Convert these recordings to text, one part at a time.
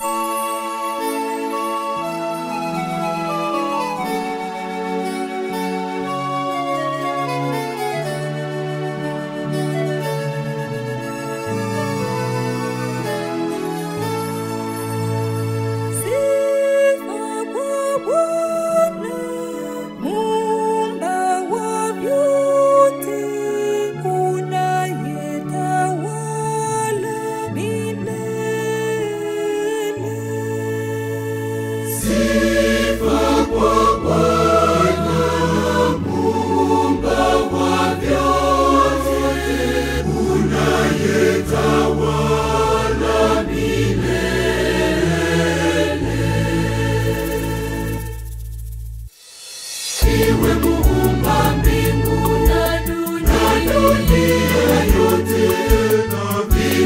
Bye.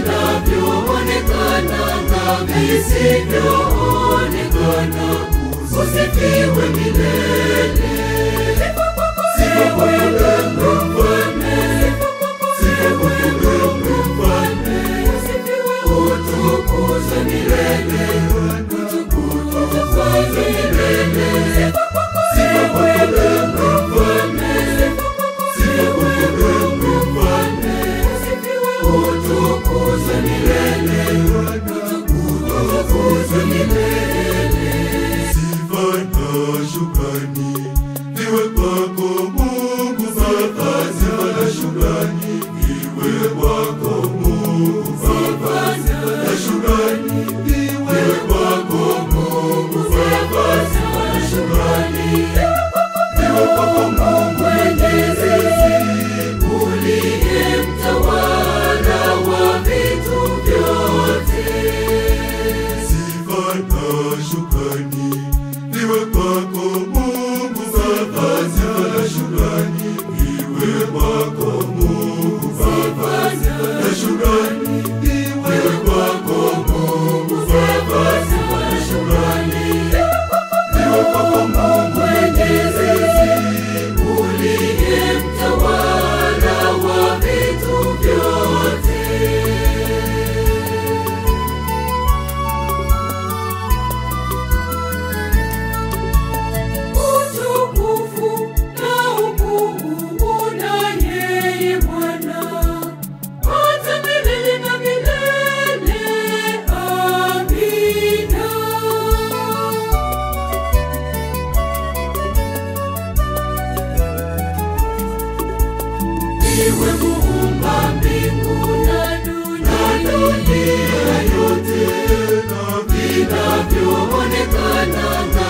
vinavyoonekana na visivyoonekana, usifiwe milele.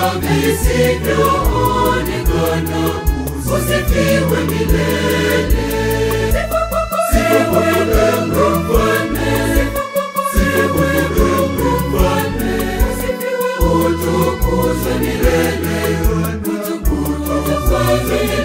Usifiwe negono, usifiwe milele. Siwe Mungu mfalme, siwe Mungu mfalme. Utukuzwe milele, utukuzwe milele.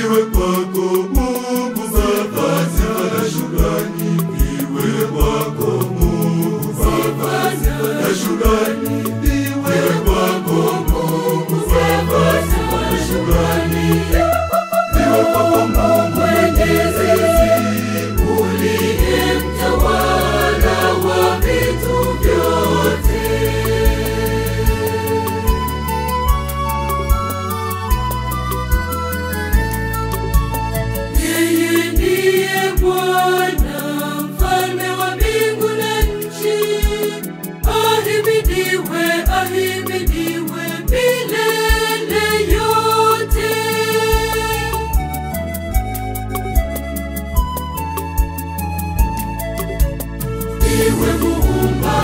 do it, but ndiwe muumba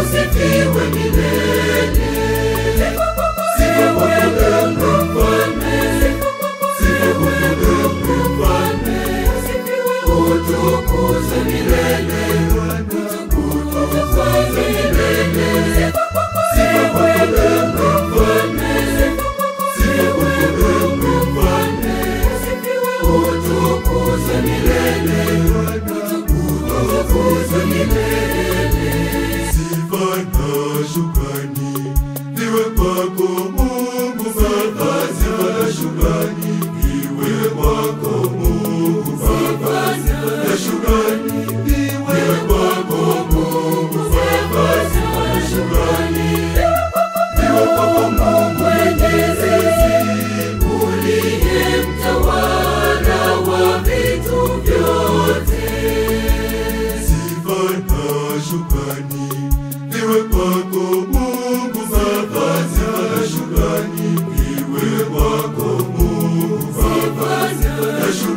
usifiwe milele.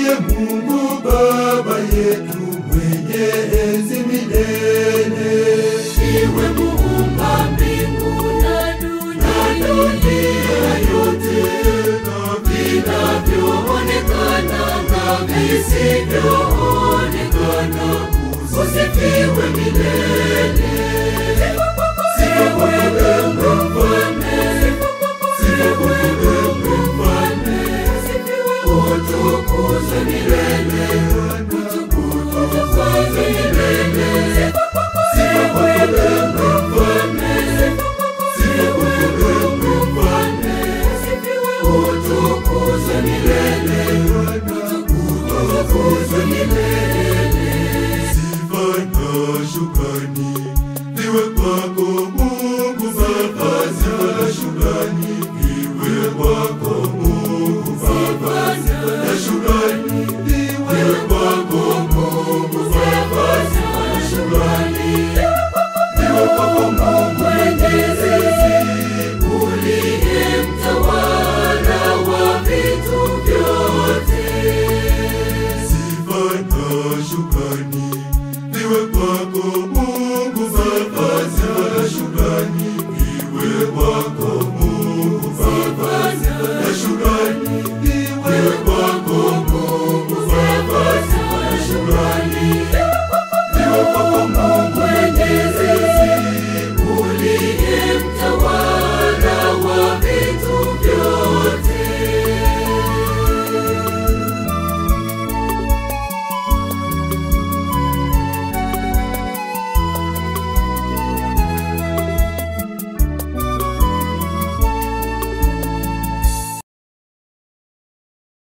ndiye Mungu Baba yetu mwenye enzi milele. Iwe muumba mbingu na dunia yote na vinavyoonekana na visivyoonekana, usifiwe milele.